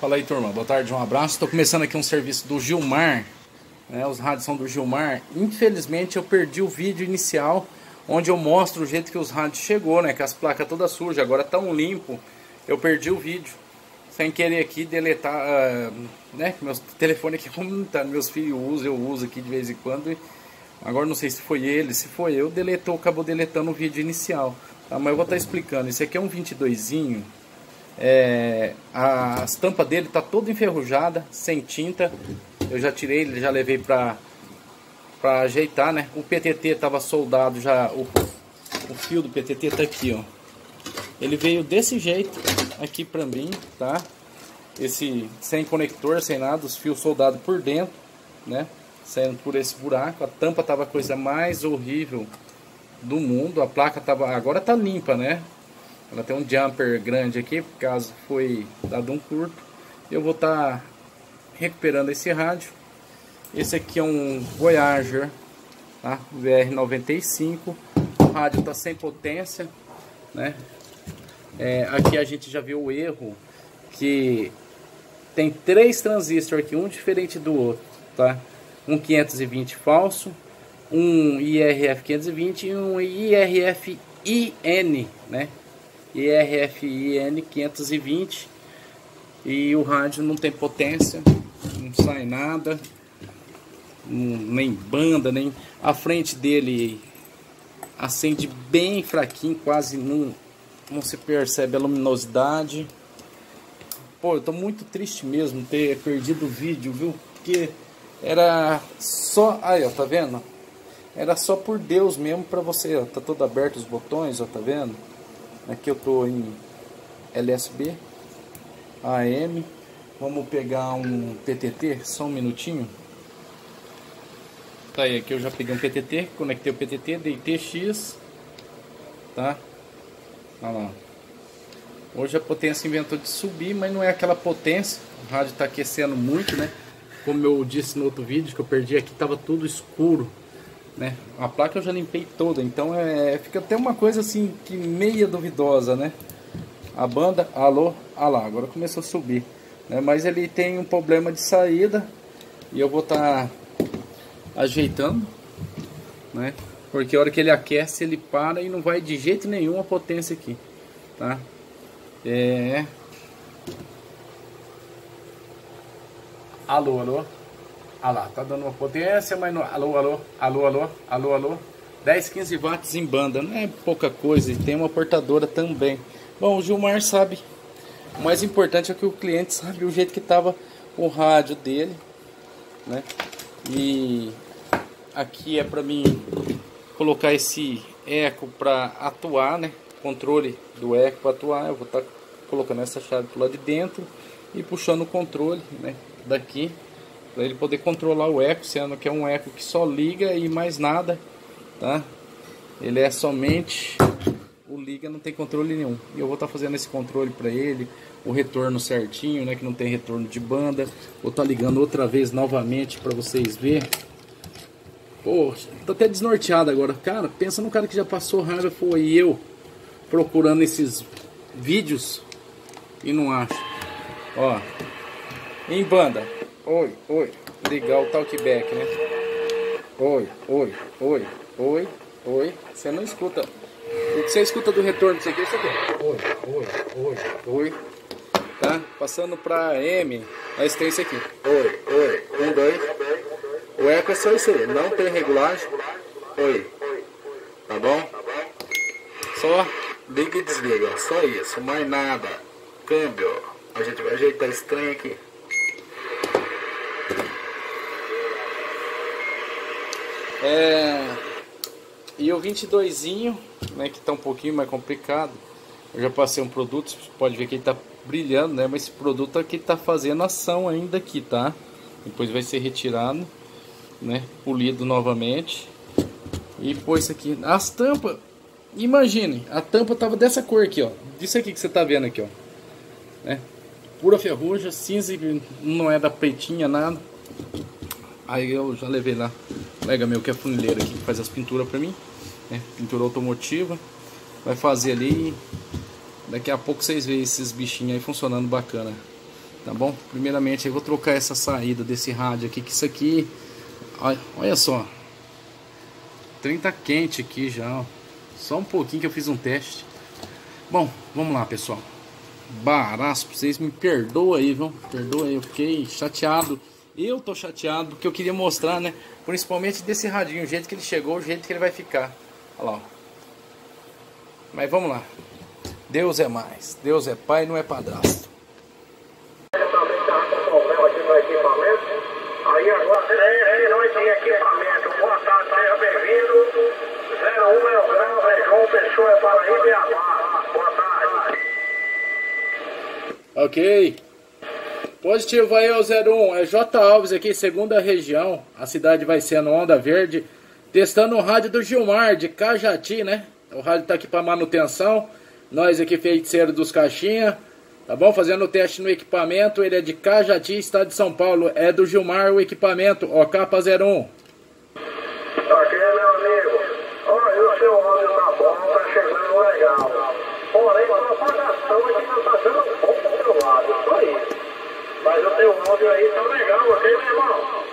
Fala aí turma, boa tarde, um abraço. Estou começando aqui um serviço do Gilmar, né? os rádios são do Gilmar. Infelizmente eu perdi o vídeo inicial, onde eu mostro o jeito que os rádios chegou, né? Que as placas todas sujas, agora tão limpo. Eu perdi o vídeo, sem querer aqui deletar, uh, né? Meu telefone aqui como tá, meus filhos usam, eu uso aqui de vez em quando. Agora não sei se foi ele, se foi eu, deletou, acabou deletando o vídeo inicial. Tá? Mas eu vou estar tá explicando. Esse aqui é um 22zinho é, a, as tampas dele tá toda enferrujada, sem tinta. Eu já tirei, ele já levei para para ajeitar, né? O PTT tava soldado já, o, o fio do PTT tá aqui, ó. Ele veio desse jeito aqui para mim, tá? Esse sem conector, sem nada, os fios soldados por dentro, né? Saindo por esse buraco. A tampa tava a coisa mais horrível do mundo. A placa tava, agora tá limpa, né? Ela tem um jumper grande aqui, por caso foi dado um curto. Eu vou estar tá recuperando esse rádio. Esse aqui é um Voyager tá? VR95. O rádio está sem potência, né? É, aqui a gente já viu o erro que tem três transistores aqui, um diferente do outro, tá? Um 520 falso, um IRF 520 e um IRF IN, né? IRFIN 520 e o rádio não tem potência, não sai nada, nem banda, nem a frente dele acende bem fraquinho, quase não, não se percebe a luminosidade. Pô, eu tô muito triste mesmo ter perdido o vídeo, viu? Porque era só, aí ó, tá vendo? Era só por Deus mesmo para você, ó, tá todo aberto os botões, ó, tá vendo? Aqui eu estou em LSB, AM. Vamos pegar um PTT, só um minutinho. Tá aí, aqui eu já peguei um PTT, conectei o PTT, dei TX, tá? Olha lá. Hoje a potência inventou de subir, mas não é aquela potência. O rádio está aquecendo muito, né? Como eu disse no outro vídeo que eu perdi aqui, estava tudo escuro né? A placa eu já limpei toda, então é, fica até uma coisa assim que meia duvidosa, né? A banda, alô, ah lá, agora começou a subir, né? Mas ele tem um problema de saída e eu vou estar tá ajeitando, né? Porque a hora que ele aquece, ele para e não vai de jeito nenhum a potência aqui, tá? É... Alô, alô? Ah lá, tá dando uma potência, mas não... Alô, alô, alô, alô, alô, alô. 10, 15 watts em banda, não é pouca coisa. E tem uma portadora também. Bom, o Gilmar sabe. O mais importante é que o cliente sabe o jeito que tava o rádio dele, né? E aqui é para mim colocar esse eco para atuar, né? Controle do eco para atuar. Eu vou estar tá colocando essa chave pro lado de dentro e puxando o controle, né? Daqui para ele poder controlar o eco, sendo que é um eco que só liga e mais nada, tá? Ele é somente o liga, não tem controle nenhum. E eu vou estar tá fazendo esse controle para ele, o retorno certinho, né, que não tem retorno de banda. Vou estar tá ligando outra vez novamente para vocês ver. Poxa, tô até desnorteado agora. Cara, pensa no cara que já passou raiva, foi eu procurando esses vídeos e não acho. Ó, em banda, Oi, oi. Ligar o talkback, né? Oi, oi, oi, oi, oi. Você não escuta. O que você escuta do retorno disso aqui é isso aqui. Oi, oi, oi, oi. Tá? Passando pra M, nós tem isso aqui. Oi, oi, um, dois. O eco é só isso aí, não tem regulagem. Oi. Tá bom? Só liga e desliga, só isso, mais nada. Câmbio. A gente vai ajeitar esse trem aqui. É... E o 22zinho, né, que está um pouquinho mais complicado. Eu já passei um produto, você pode ver que ele está brilhando, né? Mas esse produto aqui está fazendo ação ainda aqui, tá? Depois vai ser retirado, né? Polido novamente. E pôs isso aqui. As tampas, imagine, a tampa tava dessa cor aqui, ó. Disso aqui que você tá vendo aqui, ó. Né? Pura ferrugem, cinza, não é da pretinha, nada. Aí eu já levei lá colega meu que é funileiro aqui, que faz as pinturas pra mim, né? Pintura automotiva. Vai fazer ali daqui a pouco vocês veem esses bichinhos aí funcionando bacana. Tá bom? Primeiramente eu vou trocar essa saída desse rádio aqui, que isso aqui... Olha, olha só. 30 quente aqui já, ó. Só um pouquinho que eu fiz um teste. Bom, vamos lá, pessoal. Baraço vocês, me perdoa aí, viu? Perdoa aí, eu fiquei chateado. Eu tô chateado porque eu queria mostrar, né? Principalmente desse radinho, o jeito que ele chegou, o jeito que ele vai ficar. Olha lá, ó. Mas vamos lá. Deus é mais. Deus é pai, não é padrasto. Aí agora é, nós tem equipamento. Boa tarde, seja bem-vindo. 01 é o grau, é João Pessoa, é Paraíba e Amar. Boa tarde. Ok. Positivo aí, o 01. É J. Alves aqui, segunda região. A cidade vai ser no Onda Verde. Testando o rádio do Gilmar, de Cajati, né? O rádio tá aqui para manutenção. Nós aqui, feiticeiro dos caixinha. Tá bom? Fazendo o teste no equipamento. Ele é de Cajati, estado de São Paulo. É do Gilmar o equipamento. OK 01. Ok, meu amigo. Olha, o seu áudio tá bom, tá chegando legal. Porém, propagação aqui não tá dando bom pro seu lado, só isso. Mas o teu áudio aí tá legal, ok, meu irmão?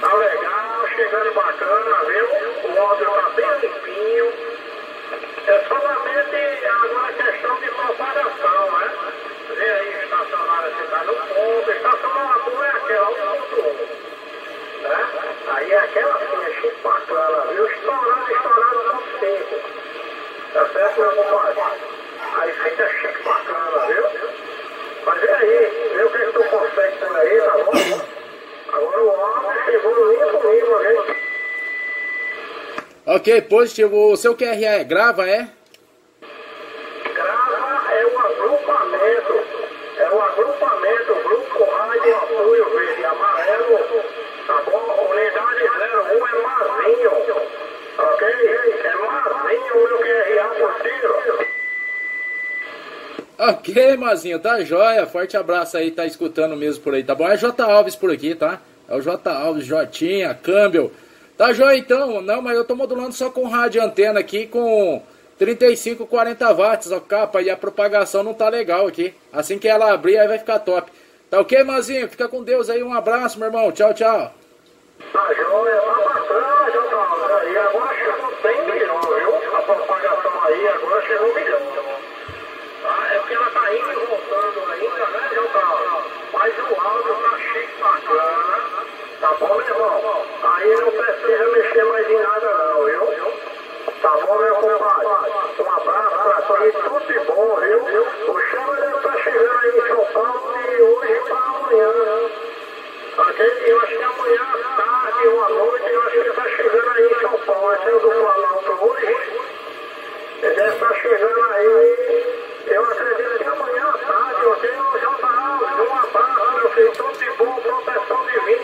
Tá legal, chegando bacana, viu? O áudio tá bem limpinho. É solamente agora questão de propagação, né? Vê aí, estacionária se tá no ponto, estacionador é aquela, 1.1. Né? Aí é aquela assim, é chique bacana, viu? Estourando, estourando no tempo. Tá certo, meu compadre? Aí fica chique bacana, viu? Mas e aí? Vê o que, que tu consegue por aí, tá bom? Agora o áudio chegou limpo, limpo, né? Ok, positivo. O seu QRA grava, é? Grava é o agrupamento. É o agrupamento, Grupo Rádio Apoio Verde Amarelo. Tá bom? Unidade 01 é Mazinho. Ok? É Mazinho o meu QRA possível. Ok, Mazinho, tá jóia. Forte abraço aí, tá escutando mesmo por aí, tá bom? É J. Alves por aqui, tá? É o J. Alves, Jotinha, Câmbio. Tá jóia então? Não, mas eu tô modulando só com rádio antena aqui com 35, 40 watts, ó, capa, e a propagação não tá legal aqui. Assim que ela abrir, aí vai ficar top. Tá ok, Mazinho? Fica com Deus aí, um abraço, meu irmão. Tchau, tchau. Tá joia, tá bacana, Jota. E agora chegou bem melhor, viu? A propagação aí agora chegou melhor. Ah, é porque ela tá indo e voltando ainda, né, Jota? Mas o áudio tá chique bacana. Tá bom, meu irmão? Aí não precisa mexer mais em nada não, viu? Tá bom, meu compadre? Um abraço pra ti, tudo de bom, viu? O Chama deve estar chegando aí em São Paulo de hoje pra amanhã. Ok? Eu acho que amanhã à tarde ou à noite, eu acho que ele tá chegando aí em São Paulo. Esse é o do Planalto hoje. Ele deve estar chegando aí. Eu acredito que amanhã à tarde, ok? Ô, J. Alves, um abraço, meu filho. Tudo de bom, proteção divina, viu?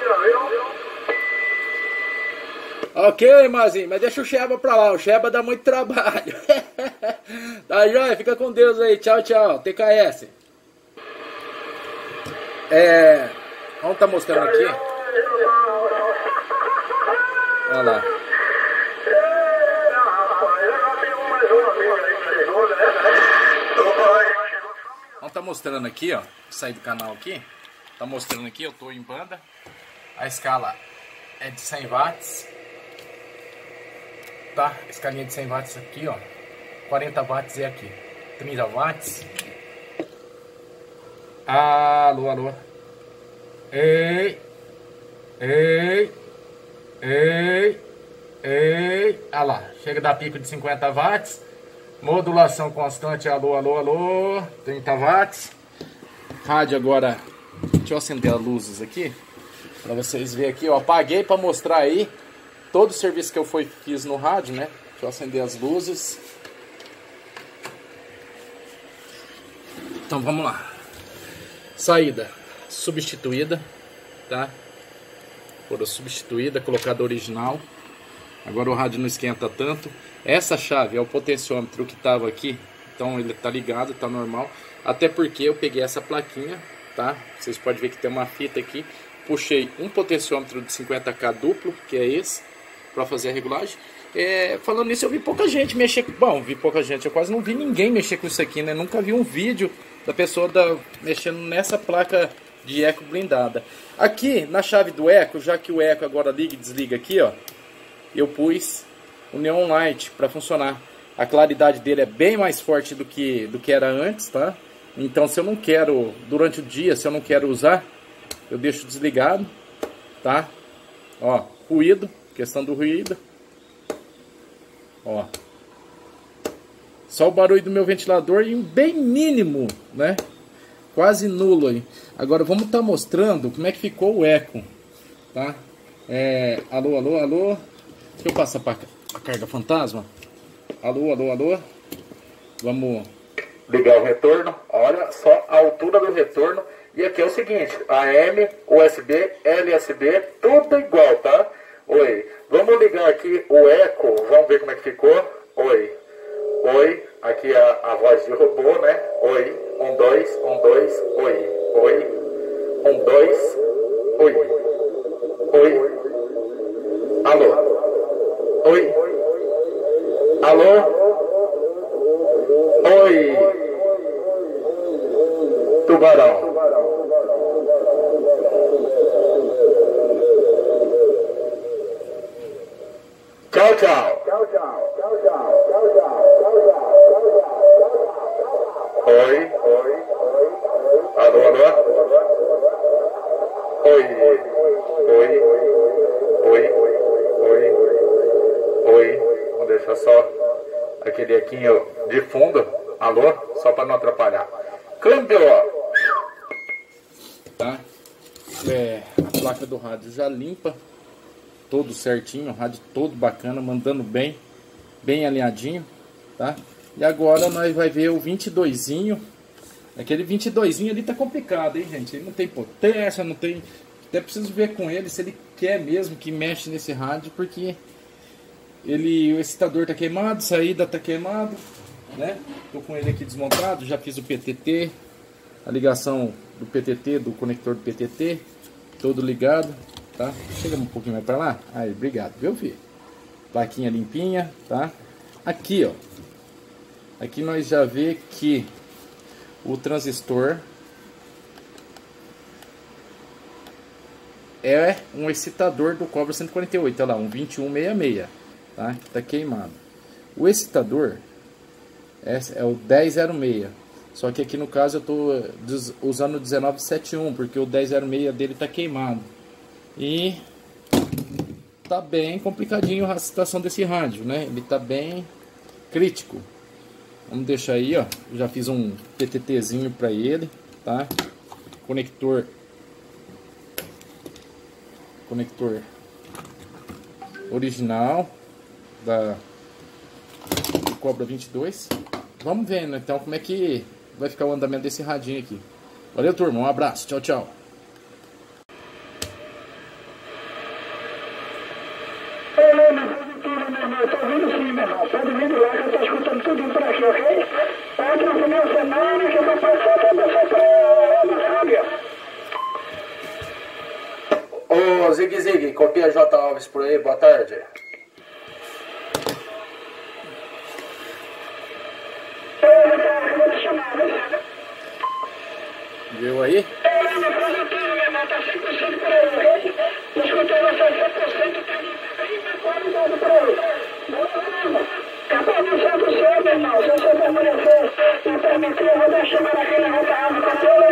Ok, Mazinho, mas deixa o Sheba pra lá. O Sheba dá muito trabalho. tá jóia? Fica com Deus aí. Tchau, tchau. TKS. É. Vamos tá mostrando aqui. Olha lá. Vamos tá mostrando aqui, ó. Sair do canal aqui. Tá mostrando aqui, eu tô em banda. A escala é de 100 watts. Tá? Escalinha de 100 watts aqui, ó. 40 watts é aqui. 30 watts. Alô, alô. Ei. Ei. Ei. Ei. Ah lá. Chega da pico de 50 watts. Modulação constante. Alô, alô, alô. 30 watts. Rádio agora. Deixa eu acender as luzes aqui. Pra vocês verem aqui. Eu apaguei pra mostrar aí. Todo o serviço que eu foi, fiz no rádio, né? Deixa eu acender as luzes. Então vamos lá. Saída substituída, tá? Foram substituída, colocada original. Agora o rádio não esquenta tanto. Essa chave é o potenciômetro que estava aqui, então ele tá ligado, tá normal. Até porque eu peguei essa plaquinha, tá? Vocês podem ver que tem uma fita aqui. Puxei um potenciômetro de 50k duplo, que é esse, para fazer a regulagem. É, falando nisso, eu vi pouca gente mexer. Bom, vi pouca gente, eu quase não vi ninguém mexer com isso aqui, né? Nunca vi um vídeo da pessoa da, mexendo nessa placa de eco blindada. Aqui na chave do eco, já que o eco agora liga e desliga aqui, ó, eu pus o neon light para funcionar. A claridade dele é bem mais forte do que do que era antes, tá? Então se eu não quero durante o dia, se eu não quero usar, eu deixo desligado, tá? Ó, ruído, questão do ruído. Ó. Só o barulho do meu ventilador e um bem mínimo, né? Quase nulo aí. Agora vamos estar tá mostrando como é que ficou o eco, tá? É, alô, alô, alô. Deixa eu passar para a carga fantasma. Alô, alô, alô. Vamos ligar o retorno. Olha só a altura do retorno. E aqui é o seguinte, AM, USB, LSB, tudo igual, tá? Oi, vamos ligar aqui o eco, vamos ver como é que ficou. Oi, oi, aqui a, a voz de robô, né? Oi, um, dois, um, dois, oi, oi, um, dois, oi, oi, alô, oi, alô, oi, tubarão. Tchau, tchau. Tchau, tchau. Tchau, tchau. Tchau, tchau. Oi. Oi. Alô, alô. Oi. Oi. Oi. Oi. Oi. Vamos deixar só aquele equinho de fundo. Alô? Só para não atrapalhar. Câmbio. Tá? É, a placa do rádio já limpa todo certinho, rádio todo bacana, mandando bem, bem alinhadinho, tá? E agora nós vai ver o 22zinho. Aquele 22zinho ali tá complicado, hein, gente? Ele não tem potência, não tem... Até preciso ver com ele se ele quer mesmo que mexe nesse rádio, porque ele, o excitador tá queimado, saída tá queimado, né? Tô com ele aqui desmontado, já fiz o PTT, a ligação do PTT, do conector do PTT, todo ligado, tá? Chega um pouquinho mais para lá. Aí, obrigado, viu, filho? Plaquinha limpinha, tá? Aqui, ó. Aqui nós já vê que o transistor é um excitador do Cobra 148, olha lá, um 2166, tá? Que tá queimado. O excitador é, o 1006. Só que aqui no caso eu estou usando o 1971, porque o 1006 dele está queimado. E tá bem complicadinho a situação desse rádio, né? Ele tá bem crítico. Vamos deixar aí, ó. Já fiz um PTTzinho para ele, tá? Conector conector original da Cobra 22. Vamos vendo então como é que vai ficar o andamento desse radinho aqui. Valeu, turma. Um abraço. Tchau, tchau. Zig Zig, copia J. Alves por aí, boa tarde. Viu aí? Escutou você 100%, tem qualidade para ele. Capaz de ser do meu irmão, se você permanecer e permitir, eu vou deixar aquele J. Alves com todo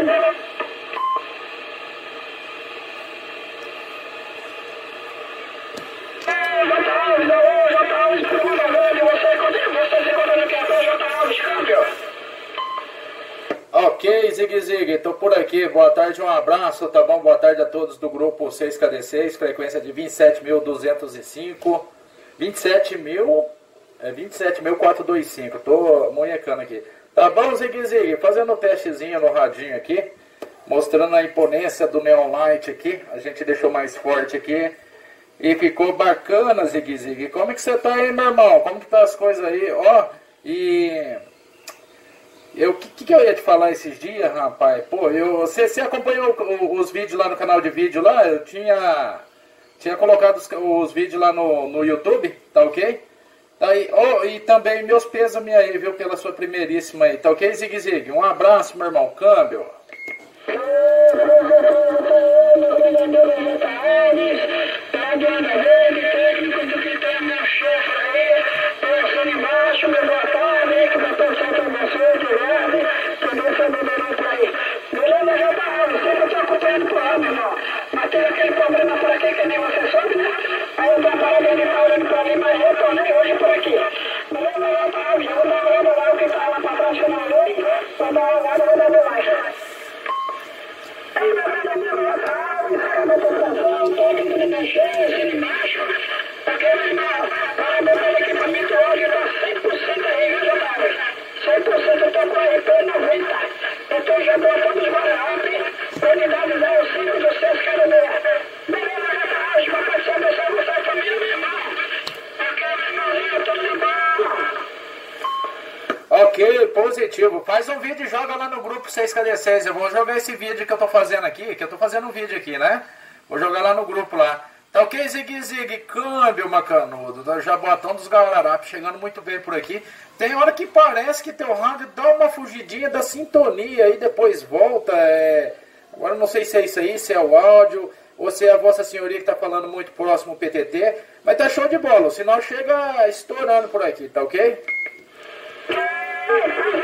Ok, Zig Zig, tô por aqui. Boa tarde, um abraço, tá bom? Boa tarde a todos do grupo 6KD6, frequência de 27.205. 27 mil. É 27.425. Tô monhecando aqui. Tá bom, Zig Zig? Fazendo um testezinho no radinho aqui. Mostrando a imponência do Neon Light aqui. A gente deixou mais forte aqui. E ficou bacana, Zig Zig. Como é que você tá aí, meu irmão? Como que tá as coisas aí? Ó, e eu que, que eu ia te falar esses dias, rapaz? Pô, eu, você, você acompanhou os, os vídeos lá no canal de vídeo lá? Eu tinha tinha colocado os, os vídeos lá no, no YouTube, tá ok? Aí, oh, e também meus pêsames aí, viu, pela sua primeiríssima aí. Tá ok, Zig Zig? Um abraço, meu irmão. Câmbio. Por lá, meu irmão. Mas teve aquele problema por aqui que nem você soube, né? Aí eu parado ali, tá olhando pra ali, mas retornei hoje por aqui. Já vou dar uma olhada lá, o que tá lá pra trás que eu não olhei. Vou dar uma olhada, vou dar Faz um vídeo e joga lá no grupo 6KD6. Eu vou jogar esse vídeo que eu tô fazendo aqui, que eu tô fazendo um vídeo aqui, né? Vou jogar lá no grupo lá. Tá ok, Zig Zig? Câmbio, macanudo. Da Jabotão dos Galarapes, chegando muito bem por aqui. Tem hora que parece que teu rádio dá uma fugidinha da sintonia e depois volta. É... Agora não sei se é isso aí, se é o áudio ou se é a Vossa Senhoria que tá falando muito próximo PTT. Mas tá show de bola, o sinal chega estourando por aqui, tá ok?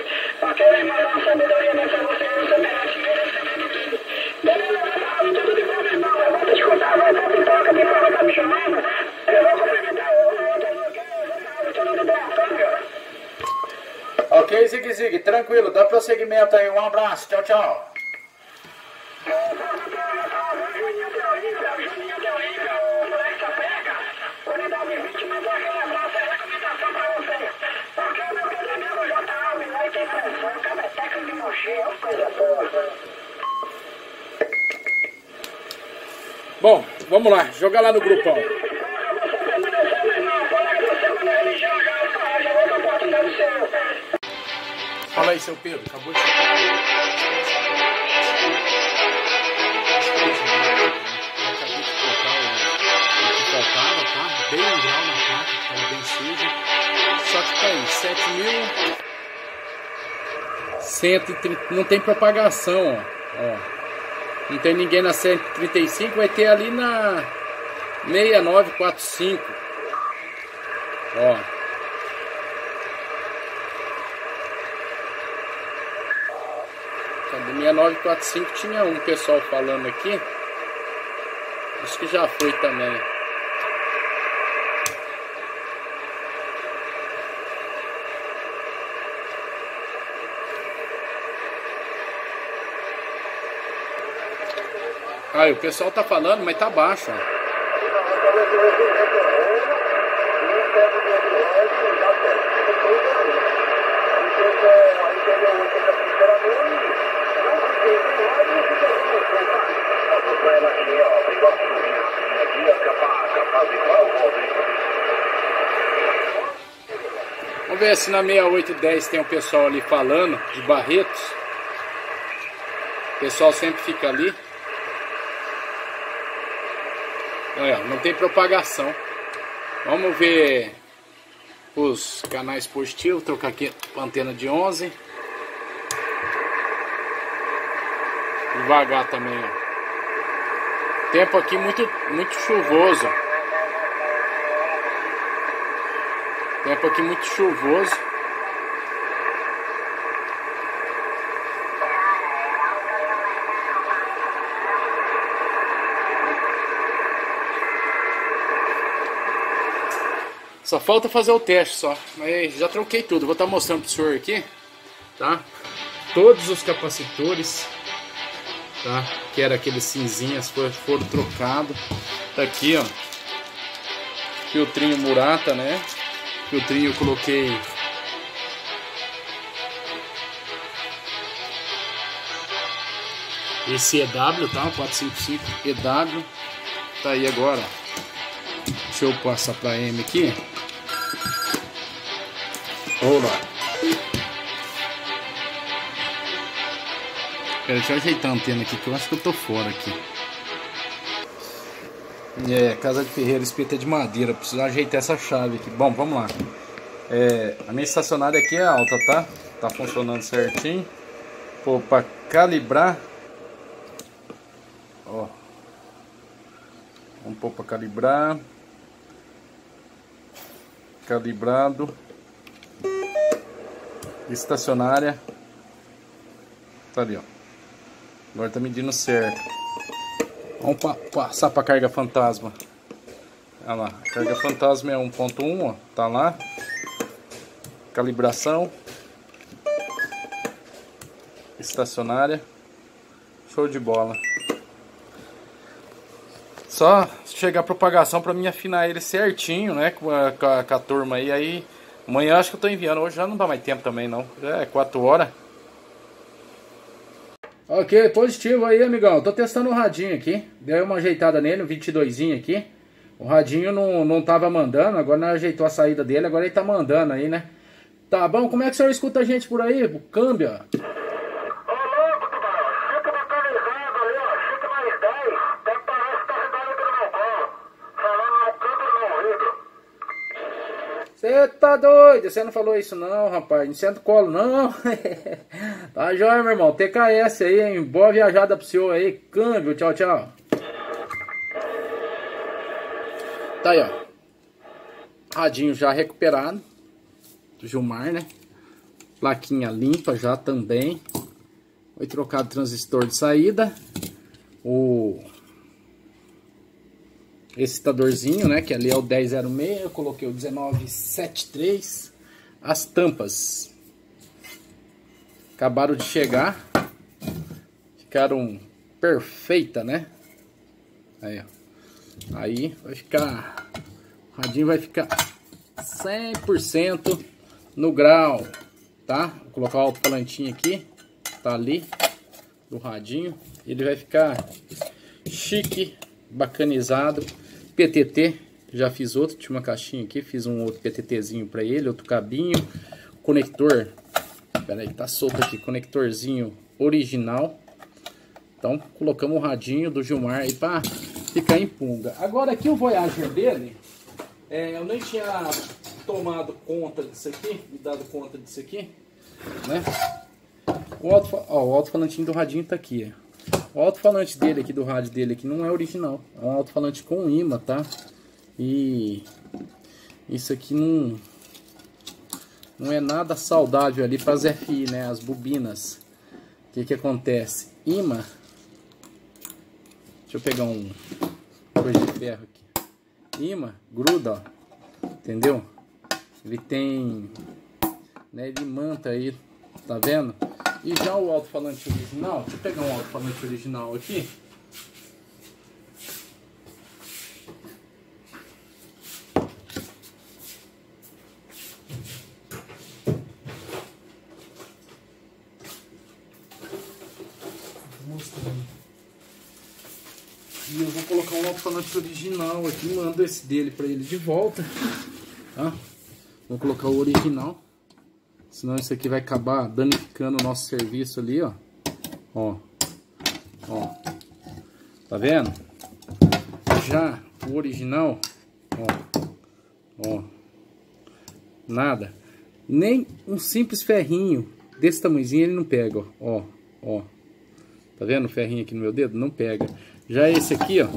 Zig Zig, tranquilo, dá prosseguimento aí. Um abraço, tchau, tchau. Bom, vamos lá, joga lá no grupão. Aí, seu Pedro, acabou de tá? Bem grau na placa, que tava bem suja. Só que tá aí, 7 mil. 130, não tem propagação, ó. ó. Não tem ninguém na 135, vai ter ali na 6945. Ó. 6945 tinha um pessoal falando aqui. Acho que já foi também. Aí, o pessoal tá falando, mas tá baixo. ó. Vamos ver se na 6810 tem um pessoal ali falando de Barretos. O pessoal sempre fica ali. Olha, não tem propagação. Vamos ver os canais positivos. Trocar aqui a antena de 11. Devagar também. Tempo aqui muito, muito chuvoso. Tempo aqui muito chuvoso. Só falta fazer o teste só. Mas já troquei tudo. Vou estar mostrando pro senhor aqui, tá? Todos os capacitores, tá? Que era aqueles cinzinhas foram, foram trocados. Tá aqui, ó. Filtrinho Murata, né? Filtrinho eu coloquei esse EW, tá? 455 EW. Tá aí agora. Deixa eu passar pra M aqui. Olá. Pera, deixa eu ajeitar a antena aqui que eu acho que eu tô fora aqui. É, casa de ferreiro, espeta de madeira. Preciso ajeitar essa chave aqui. Bom, vamos lá. É, a minha estacionária aqui é alta, tá? Tá funcionando certinho. Pô, pra calibrar. Ó. Vamos pôr pra calibrar. Calibrado. Estacionária. Tá ali, ó. Agora tá medindo certo. Vamos pa passar para carga fantasma. Olha lá, a carga fantasma é 1.1, ó, tá lá. Calibração. Estacionária. Show de bola. Só chegar a propagação para mim afinar ele certinho, né, com a, com a, com a turma aí. Aí amanhã acho que eu tô enviando. Hoje já não dá mais tempo também não. Já é 4 horas. Ok, positivo aí, amigão. Tô testando o radinho aqui. Dei uma ajeitada nele, um 22 aqui. O radinho não, não tava mandando, agora não ajeitou a saída dele, agora ele tá mandando aí, né? Tá bom, como é que o senhor escuta a gente por aí? Câmbio, doido? Você não falou isso não, rapaz. Não senta colo, não. tá jóia, meu irmão. TKS aí, hein? Boa viajada pro senhor aí. Câmbio, tchau, tchau. Tá aí, ó. Radinho já recuperado. Do Gilmar, né? Plaquinha limpa já também. Foi trocado transistor de saída. O excitadorzinho, né? Que ali é o 1006, eu coloquei o 1973. As tampas acabaram de chegar. Ficaram perfeita, né? Aí, ó. Aí vai ficar... O radinho vai ficar 100% no grau, tá? Vou colocar o alto-falantinho aqui. Tá ali. Do radinho. Ele vai ficar chique, bacanizado. PTT, já fiz outro, tinha uma caixinha aqui, fiz um outro PTTzinho para ele, outro cabinho, conector, peraí, tá solto aqui, conectorzinho original. Então, colocamos o radinho do Gilmar aí para ficar em punga. Agora aqui o Voyager dele, é, eu nem tinha tomado conta disso aqui, me dado conta disso aqui, né? O alto-falantinho alto do radinho tá aqui, o alto-falante dele aqui, do rádio dele aqui, não é original. É um alto-falante com imã, tá? E isso aqui não, não é nada saudável ali para as FI, né? As bobinas. O que que acontece? Imã. Deixa eu pegar um coisa de ferro aqui. Imã, gruda, ó. Entendeu? Ele tem... Né, ele manta aí, tá vendo? E já o alto-falante original, deixa eu pegar um alto-falante original aqui. E eu vou colocar um alto-falante original aqui, mando esse dele para ele de volta, tá? Vou colocar o original. Senão isso aqui vai acabar danificando o nosso serviço ali, ó. Ó. Ó. Tá vendo? Já o original, ó. Ó. Nada. Nem um simples ferrinho desse tamanhozinho ele não pega, ó. Ó. Ó. Tá vendo o ferrinho aqui no meu dedo? Não pega. Já esse aqui, ó.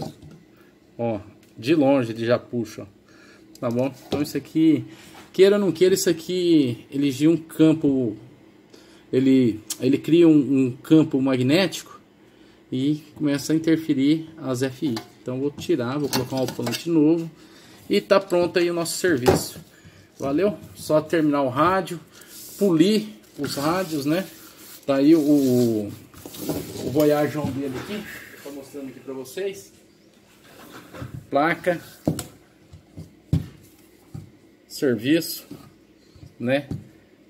Ó. De longe ele já puxa, ó. Tá bom? Então isso aqui queira ou não queira, isso aqui ele um campo, ele, ele cria um, um, campo magnético e começa a interferir as FI. Então vou tirar, vou colocar um alto-falante novo e tá pronto aí o nosso serviço. Valeu? Só terminar o rádio, polir os rádios, né? Tá aí o, o, Voyage dele aqui, tô mostrando aqui para vocês. Placa serviço, né?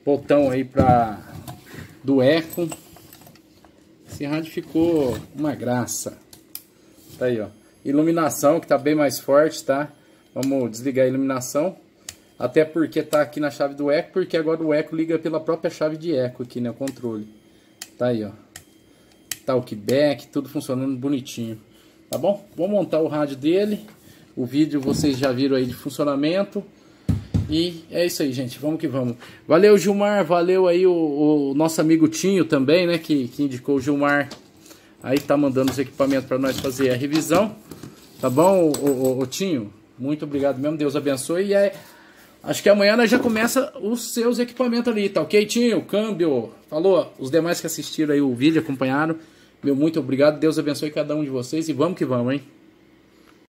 Botão aí para do eco. Esse rádio ficou uma graça. Tá aí, ó. Iluminação que tá bem mais forte, tá? Vamos desligar a iluminação. Até porque tá aqui na chave do eco, porque agora o eco liga pela própria chave de eco aqui, né? O controle. Tá aí, ó. Talkback, tudo funcionando bonitinho. Tá bom? Vou montar o rádio dele. O vídeo vocês já viram aí de funcionamento. E é isso aí, gente. Vamos que vamos. Valeu, Gilmar. Valeu aí o, o nosso amigo Tinho também, né? Que, que indicou o Gilmar. Aí tá mandando os equipamentos para nós fazer a revisão. Tá bom, o, o, o, Tinho? Muito obrigado mesmo. Deus abençoe. E é, acho que amanhã nós já começa os seus equipamentos ali, tá ok, Tinho? Câmbio. Falou. Os demais que assistiram aí o vídeo, acompanharam. Meu muito obrigado. Deus abençoe cada um de vocês. E vamos que vamos, hein?